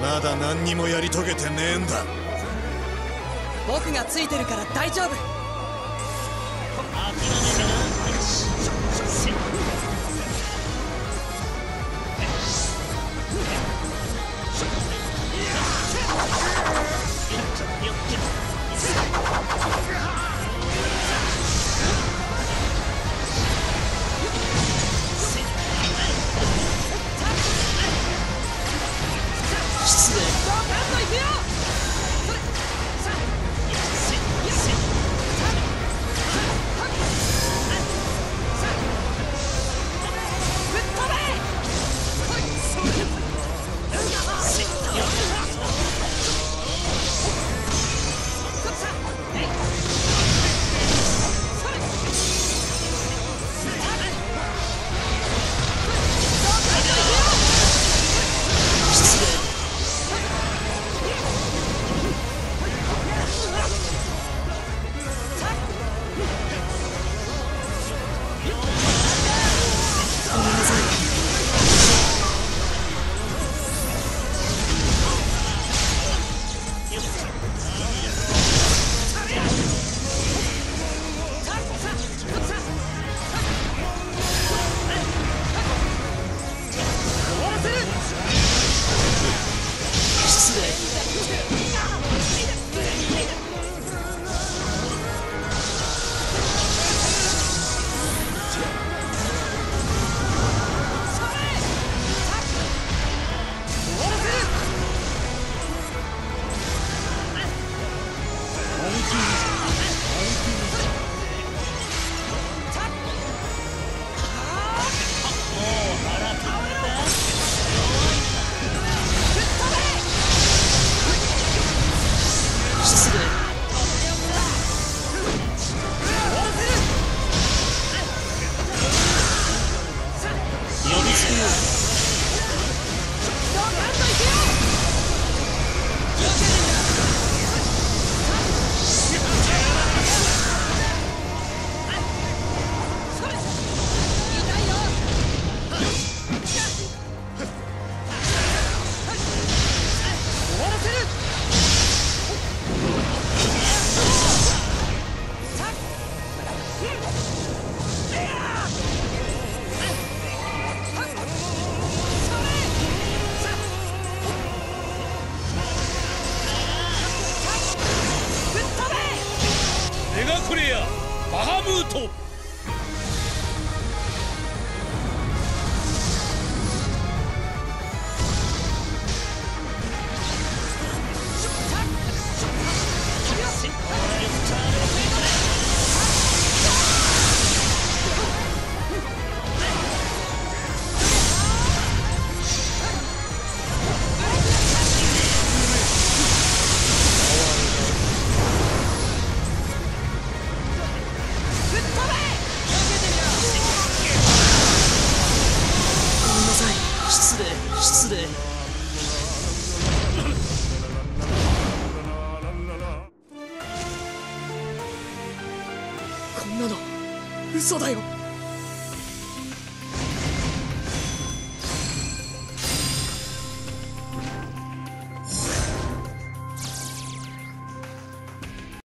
まだ何にもやり遂げてねえんだ。僕がついてるから大丈夫。ラクレアバハムート。失礼失礼。こんなの嘘だよ。